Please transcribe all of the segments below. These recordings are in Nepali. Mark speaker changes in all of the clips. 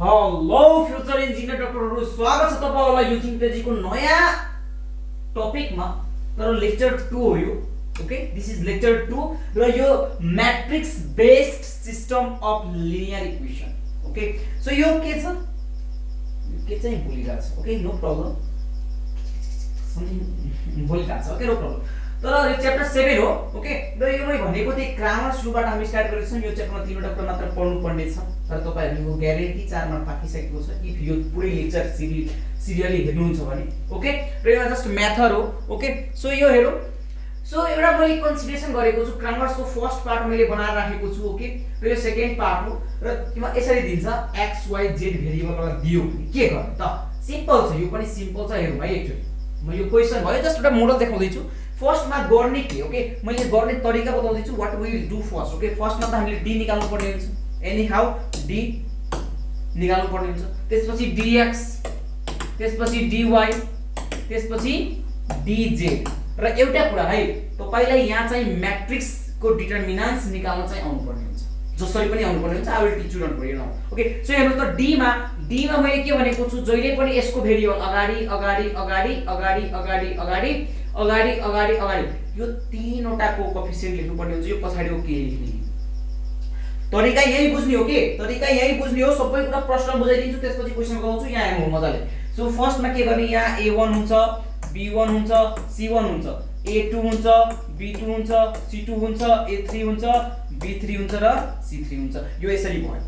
Speaker 1: हेलो फ्युचर इन्जिनियर डक्टरहरू स्वागत छ तपाईँहरूलाई युथ इङ्ग्रेजीको नयाँ टपिकमा तर लेक्चर टू हो यो okay this is lecture two र यो matrix based system of linear equation okay so यो के छ यो के चाहिँ भुलिरहेको छ ओके नो प्रब्लम भुलिरहेको छ ओके नो प्रब्लम तर यो च्याप्टर सेभेन हो ओके र यो भनेको थिएँ ग्रामर सुरुबाट हामी स्टार्ट गरेको छौँ। यो च्याप्टरमा तिनवटा कुरा मात्र पढ्नु पर्ने छ तर तपाईँहरूको ग्यारेन्टी चार मार्क पाकिसकेको छ इफ यो पुरै लेक्चर सिरि सिरियली हेर्नुहुन्छ भने ओके र यो जस्ट म्याथर हो ओके सो यो हेरौँ। सो एउटा मैले कन्सिडरेसन गरेको छु क्रामर्सको फर्स्ट पार्ट मैले बनाएर राखेको छु ओके र यो सेकेन्ड पार्ट हो र यसरी दिन्छ एक्स वाइ जेड भेरिएबललाई दियो भने के गर्ने त? सिम्पल छ यो पनि सिम्पल छ हेरौँ है एक्चुली म यो क्वेसन भयो जस्ट एउटा मोडल देखाउँदैछु। फर्स्टमा गर्ने के ओके मैले गर्ने तरिका बताउँदैछु what will do first okay फर्स्टमा त हामीले डी निकाल्नु पर्ने हुन्छ। एनी हाउ डी निकाल्नु पर्ने हुन्छ। त्यसपछि डिएक्स त्यसपछि डिवाई त्यसपछि डिजेड र एउटा कुरा है तपाईँलाई यहाँ चाहिँ म्याट्रिक्सको डिटर्मिनान्स निकाल्न चाहिँ आउनुपर्ने हुन्छ। जसरी पनि आउनुपर्ने हुन्छ I will teach you now okay so हेर्नुहोस् त डीमा डीमा मैले के भनेको छु? जहिले पनि यसको भेरिएबल अगाडि अगाडि अगाडि अगाडि अगाडि अगाडि अगाडि अगाडि अगाडि। यो तिनवटाको कफिसियन्ट लेख्नुपर्ने हुन्छ यो पछाडिको के लेख्ने। तरिका यही बुझ्ने हो के? तरिका यही बुझ्ने हो सबै कुरा प्रश्न बुझाइदिन्छु त्यसपछि क्वेसन गराउँछु यहाँ हेर्नु मजाले। सो फर्स्टमा के गर्ने? यहाँ ए वान हुन्छ बी वान हुन्छ सी वान हुन्छ। ए टू हुन्छ बी टू हुन्छ सी टू हुन्छ ए थ्री हुन्छ बी थ्री हुन्छ र सी थ्री हुन्छ। यो यसरी भयो।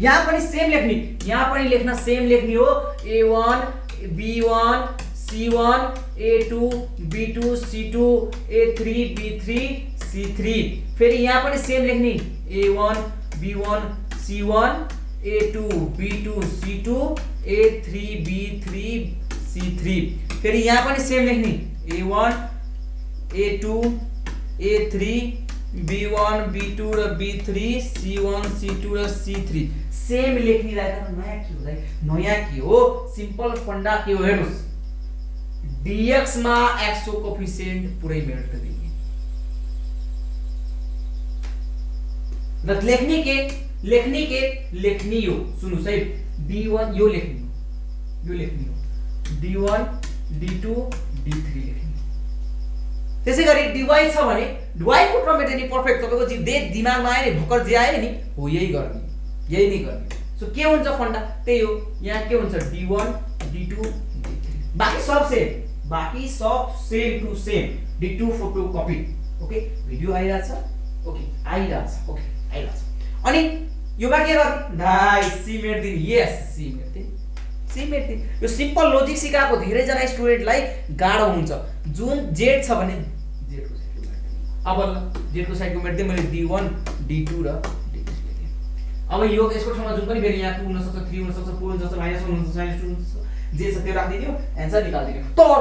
Speaker 1: यहाँ पनि सेम लेख्ने। यहाँ पनि लेख्न सेम लेख्ने हो। A one B one C one A two B two C two A three B three C three फेरि यहाँ पनि सेम लेख्ने। A one B one C one A two B two C two A three B three C three फेरि यहाँ पनि सेम लेख्ने। A one A two A three B one B two र B three C one C two र सी थ्री सेम लेख्नेलाई त नयाँ के हो नयाँ के हो सिम्पल फन्डा के हो हेर्नुहोस् डिएक्समा एक्सको कोफिसिएन्ट पुरै मेल्ट दिने र लेख्ने के लेख्ने के लेख्ने यो सुन्नुहोस् है डी वान यो लेख्ने हो यो लेख्ने हो D one D two D three लेख्ने त्यसै गरी डिवाई छ भने डिवाईको टर्म नि पर्फेक्ट तपाईँको जे दे दिमागमा आयो नि भर्खर जे आयो नि हो यही गर्ने यही नै गर्ने सो के हुन्छ फन्डा त्यही हो यहाँ के हुन्छ D one D two D three बाँकी सब सेम बाँकी सब same to same D two photocopy okay video आइरहेछ। ओके आइरहेछ। ओके आइरहेछ। अनि योगा के गर्ने नाइस सी मेट्दिने यस सी मेट्दिने सी मेट्दिने यो सिम्पल लोजिक सिकाएको धेरैजना स्टुडेन्टलाई गाह्रो हुन्छ। जुन जेड छ भने जेडको अब जेडको साइडको मेट्दै मैले डी वान डी टू र डी अब यो यसको ठाउँमा जुन पनि फेरि यहाँ टू हुनसक्छ थ्री हुनसक्छ फोर हुनसक्छ माइनस वान हुनसक्छ माइनस टू हुनसक्छ। जे छ त्यो राखिदियो एन्सर निकालिदियो तर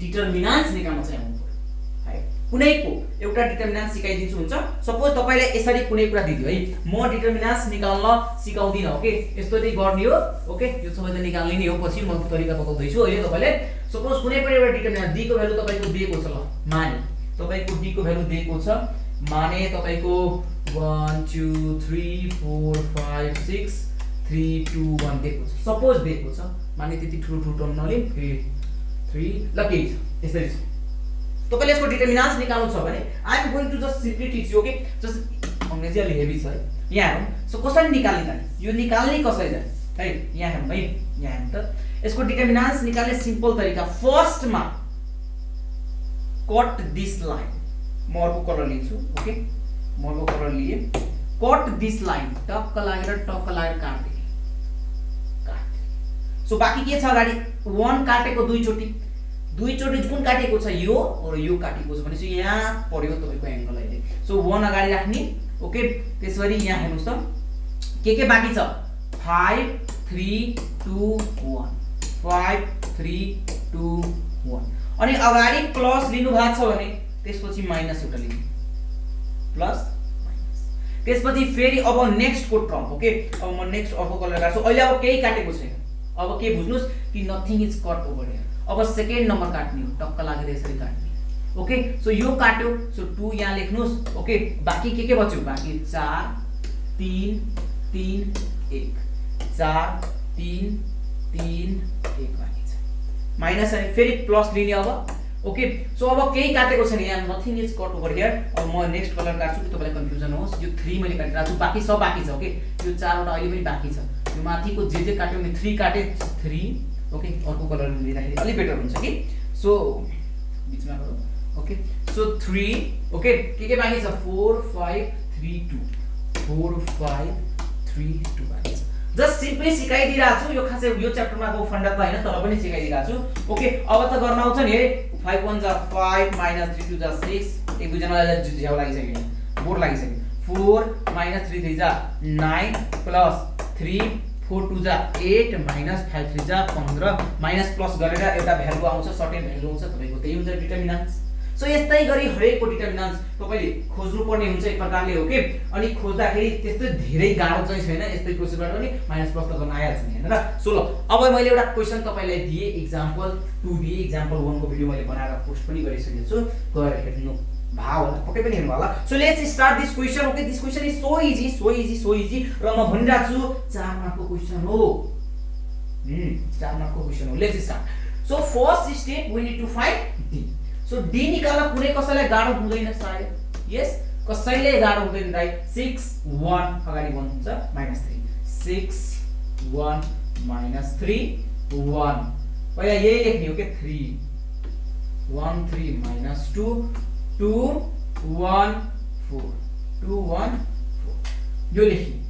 Speaker 1: डिटर्मिनान्स निकाल्न चाहिँ आउनु पऱ्यो। है कुनैको एउटा डिटर्मिनान्स सिकाइदिन्छु हुन्छ। सपोज तपाईँलाई यसरी कुनै कुरा दिदियो है म डिटर्मिनान्स निकाल्न सिकाउँदिनँ ओके? यस्तरी गर्ने हो ओके? यो सबै त निकाल्ने नै हो पछि म तरिका बताउँदैछु अहिले तपाईँले? सपोज कुनै पनि एउटा डिटर्मिनान्स डीको भ्यालु तपाईँको दिएको छ ल माने। तपाईँको डीको भ्यालु दिएको छ माने तपाईँको one two three four five six three two one दिएको छ। सपोज दिएको छ माने त्यति ठुलो ठुलो टर्म नलिम। फेरि थ्री ल केही छ। यसरी छ। तपाईँले यसको डिटर्मिनान्स निकाल्नु छ भने I am going to just simply teach you okay just अङ्ग्रेजी अलि हेभी छ है। यहाँ हेरौँ। सो कसरी निकाल्ने त यो निकाल्ने कसरी त है यहाँ हेरौँ है। यहाँ हेरौँ त। यसको डिटर्मिनान्स निकाल्ने सिम्पल तरिका। फर्स्टमा कट दिस लाइन म अर्को कलर लिन्छु ओके म अर्को कलर लिएँ। कट दिस लाइन टक्क लागेर टक्क लागेर काटिदिने काट सो बाँकी के छ अगाडि? वान काटेको दुईचोटि दुईचोटि कुन काटेको छ यो र यो काटेको छ भनेपछि यहाँ पर्यो तपाईँको एङ्गल अहिले। सो वान अगाडि राख्ने। ओके त्यस गरी यहाँ हेर्नुहोस् त। के के बाँकी छ? Five three two one five three two one अनि अगाडि प्लस लिनु भएको छ भने त्यसपछि माइनस एउटा लिनु। प्लस त्यसपछि फेरि अब नेक्स्टको टर्म ओके अब म नेक्स्ट अर्को कलर काट्छु। अहिले अब केही काटेको छैन। अब के बुझ्नुहोस् कि nothing is cut over here अब सेकेन्ड नम्बर काट्ने हो टक्क लागेर यसरी काट्ने। ओके सो यो काट्यो सो टु यहाँ लेख्नुहोस्। ओके बाँकी के के बच्यो? बाँकी चार तिन तिन एक। चार तिन तिन एक बाँकी छ। माइनस अनि फेरि प्लस लिने अब। ओके सो अब केही काटेको छैन। यहाँ nothing is cut over here अब म नेक्स्ट कलर काट्छु कि तपाईँलाई कन्फ्युजन होस्। यो थ्री मैले काटिरहेको छु। बाँकी सब बाँकी छ। ओके यो चारवटा अहिले पनि बाँकी छ। माथिको जे जे काट्यो भने थ्री काटेँ थ्री ओके अर्को कलर लिँदाखेरि अलिक बेटर हुन्छ कि? सो बिचमा गरौँ ओके सो थ्री ओके के के बाँकी छ? Four five three two four five three two बाँकी छ। जस्ट सिम्पली सिकाइदिइरहेको छु। यो खासै यो च्याप्टरमा गो फन्डा त होइन तर पनि सिकाइदिइरहेको छु। ओके अब त गर्न आउँछ नि है फाइभ वान जा फाइभ माइनस थ्री टू जा सिक्स एक दुईजनालाई झ्याउ लागिसक्यो। बोर लागिसक्यो। फोर माइनस थ्री थ्री जा nine plus three four two जा एट माइनस फाइभ थ्री जा पन्ध्र माइनस प्लस गरेर एउटा भ्यालु आउँछ सर्टेन भ्यालु आउँछ तपाईँको त्यही हुन्छ डिटर्मिनान्स सो यस्तै गरी हरेकको डिटर्मिनान्स तपाईँले खोज्नुपर्ने हुन्छ एक प्रकारले हो कि अनि खोज्दाखेरि त्यस्तो धेरै गाह्रो चाहिँ छैन यस्तै प्रोसेसबाट पनि माइनस प्लस त गर्न आइहाल्छ नि होइन र? सो ल अब मैले एउटा क्वेसन तपाईँलाई दिएँ इक्जाम्पल टू दिएँ इक्जाम्पल वानको भिडियो मैले बनाएर पोस्ट पनि गरिसकेको छु। गएर हेर्नु। भाव होला पक्कै पनि हेर्नु होला। So let's start this question okay this question is so easy so easy so easy र म भनिरहेको छु चार मार्कको क्वेसन हो। चार मार्कको क्वेसन हो। Let's start so first step we need to find D so D निकाल्न कुनै कसैलाई गाह्रो हुँदैन सायद। यस कसैले गाह्रो हुँदैन राइट सिक्स वान अगाडि वान हुन्छ minus three six one minus three one पहिला यही लेख्ने हो कि three one three minus two two one four two one four यो लेख्ने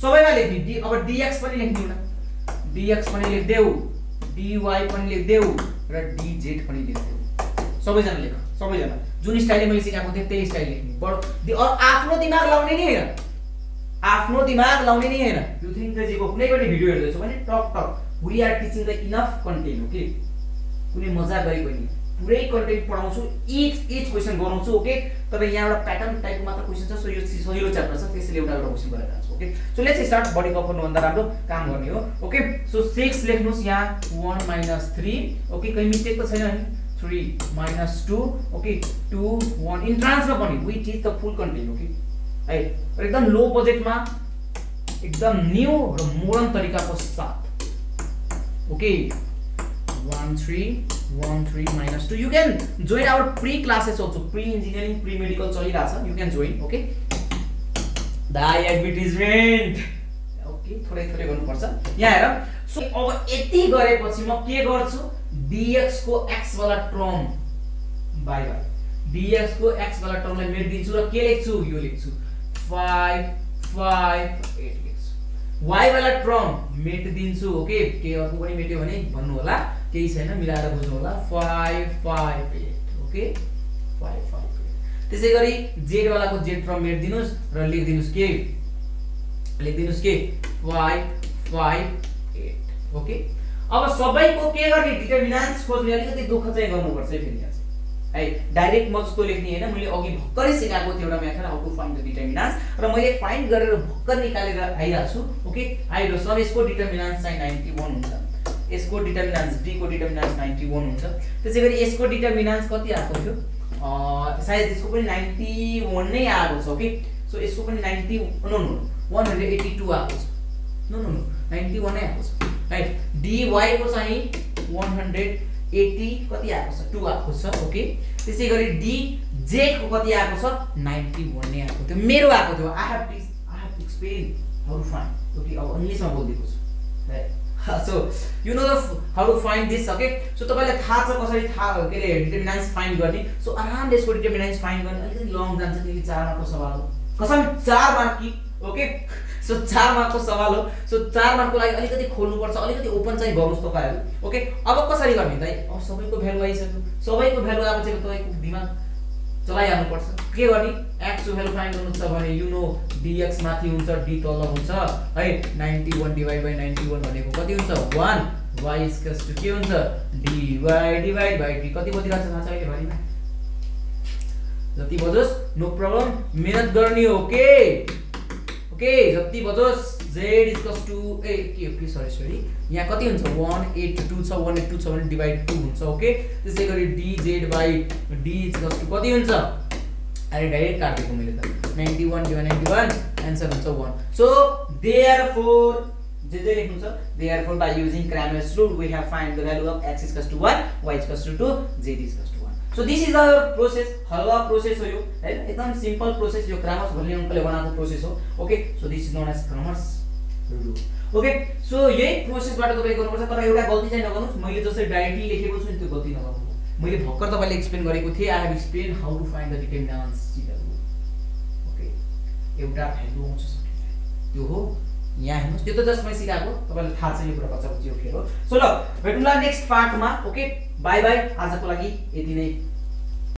Speaker 1: सबैमा लेख्ने डी अब डिएक्स पनि लेख्ने एउटा डिएक्स पनि लेखिदेऊ डिवाई पनि लेखिदेऊ र डिजेड पनि लेखिदेऊ सबैजना लेख सबैजना जुन स्टाइलले मैले सिकाएको थिएँ त्यही स्टाइल लेख्ने बडो आफ्नो दिमाग लाउने नि होइन आफ्नो दिमाग लाउने नि होइन यु थिङ्क जेको कुनै पनि भिडियो हेर्दैछु भने टक talk we are teaching the enough content हो कि कुनै मजा गरेको नि पुरै कन्टेन्ट पढाउँछु इच इच क्वेसन गराउँछु ओके तर यहाँ एउटा प्याटर्न टाइपको मात्र क्वेसन छ सो यो सजिलो च्याप्टर छ त्यसैले एउटा एउटा क्वेसन गरेर जान्छु ओके सो लेट्स स्टार्ट बडी कप गर्नुभन्दा राम्रो काम गर्ने हो ओके सो सिक्स लेख्नुहोस् यहाँ वान माइनस थ्री ओके कहीँ मिस्टेक त छैन नि? 3 minus 2 okay? 2 1 in transfer पनि we teach the full content okay? है? एकदम लो बजेटमा एकदम न्यू र मोडर्न तरिकाको साथ okay 1 3 1 3 minus 2 you can join our pre classes also. Pre engineering pre medical चलिरहेछ you can join okay? The advertisement. Okay थोरै थोरै गर्नुपर्छ। यहाँ हेर। सो अब यति गरेपछि म के गर्छु? Dx को x वाला टर्म बाई बाई dx को x वाला टर्मलाई मेटिदिन्छु र के लेख्छु? यो लेख्छु। 5 5 8 लेख्छु। Y वाला टर्म मेटिदिन्छु ओके के अर्को पनि मेट्यो भने भन्नु होला केही छैन मिलाएर बुझ्नु होला। 5 5 8 ओके 5 5 8 त्यसै गरी z वालाको z टर्म मेटिदिनुस् र लेखिदिनुस् के? लेखिदिनुस् के? 5 5 8 ओके अब सबैको के गर्ने? डिटर्मिनान्स खोज्ने अलिकति दुःख चाहिँ गर्नुपर्छ है फेरि है डाइरेक्ट म जस्तो लेख्ने होइन मैले अघि भर्खरै सिकाएको थिएँ एउटा method how to find the determinants र मैले फाइन्ड गरेर भर्खर निकालेर आइरहेको छु ओके आइरो सर यसको डिटर्मिनान्स चाहिँ नाइन्टी वान हुन्छ। यसको डिटर्मिनान्स डीको डिटर्मिनान्स नाइन्टी वान हुन्छ। त्यसै गरी यसको डिटर्मिनान्स कति आएको थियो? सायद यसको पनि नाइन्टी वान नै आएको छ ओके सो यसको पनि ninety no no one hundred eighty two आएको छ। नो नो नो नाइन्टी वानै आएको छ। राइट डिवाईको चाहिँ वान हन्ड्रेड एट्टी कति आएको छ? टू आएको छ ओके त्यसै गरी डी जेडको कति आएको छ? नाइन्टी वान नै आएको थियो। मेरो आएको थियो। I have I have explain how to find okay अब इङ्ग्लिसमा बोलिदिएको छु। So you know the how to find this okay so तपाईँलाई थाहा छ कसरी थाहा के अरे डिटर्मिनान्स फाइन्ड गर्ने? सो आरामले यसको डिटर्मिनान्स फाइन्ड गर्ने अलिकति लङ जान्छ किनकि चार मार्कको सवाल हो। कसम चार मार्क कि? ओके सो चार मार्कको सवाल हो। सो चार मार्कको लागि अलिकति खोल्नुपर्छ अलिकति ओपन चाहिँ गर्नुहोस् तपाईँहरू ओके अब कसरी गर्ने त अब सबैको भ्यालु आइसक्यो। सबैको भ्यालु आएपछि तपाईँको दिमाग चलाइहाल्नुपर्छ के गर्ने? एक्सको भ्यालु फाइन्ड गर्नु छ भने यु नो डिएक्स माथि हुन्छ डी तल हुन्छ है? Ninety one divide by ninety one भनेको कति हुन्छ? वान वाइ स्कस टु के हुन्छ? डिवाई डिभाइड बाई डी कति बजिरहेको छ थाहा छ अहिले भरिमा? जति बजोस् नो प्रब्लम मिहिनेत गर्ने हो के ओके जति बजोस् जेड इक्वल्स टु ए के सरी सरी यहाँ कति हुन्छ? वान एट टू छ वान एट टू छ भने डिभाइड टू हुन्छ ओके? त्यसै गरी डी जेड बाई डी कति हुन्छ? अहिले डाइरेक्ट काटेको मैले त। Ninety one divide ninety one हुन्छ वान सो therefore जे जे लेख्नु छ Cramer's rule we have find the value of x is equals to 1 y 2 z is equals to 1 so this is our process. हलवा प्रोसेस हो यो हैन एकदम सिम्पल प्रोसेस यो क्रामर्स भन्ने बनाएको प्रोसेस हो okay so this is known as Cramer's okay so यही प्रोसेसबाट तपाईँले गर्नुपर्छ तर एउटा गल्ती चाहिँ नगर्नुहोस् मैले जसरी डाइरेक्टली लेखेको छु नि त्यो गल्ती नगर्नु मैले भर्खर तपाईँले एक्सप्लेन गरेको थिएँ I have explain how to find the determinants okay एउटा भ्यालु आउँछ त्यो हो यहाँ हेर्नुहोस् त्यो त जस्ट मैले सिकाएको तपाईँलाई थाहा छ यो कुरा कच्चा यो हो सो ल भेटौँला नेक्स्ट पार्टमा ओके बाई बाई आजको लागि यति नै